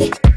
it.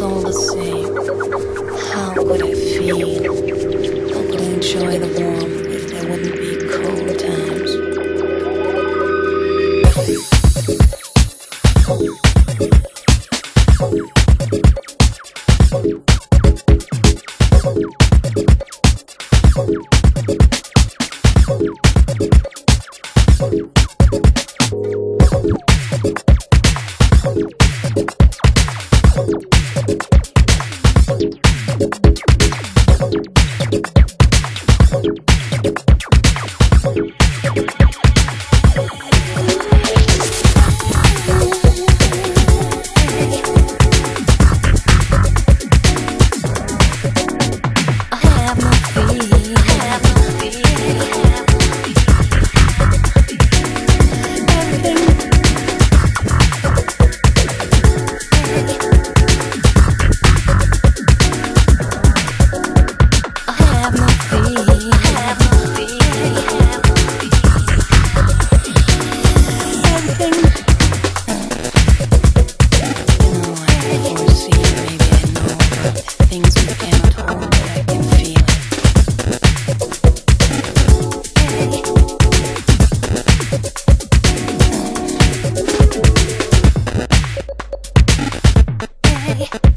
all the same. How could I feel? I could enjoy the warmth if there wouldn't be cold times. Thank yeah.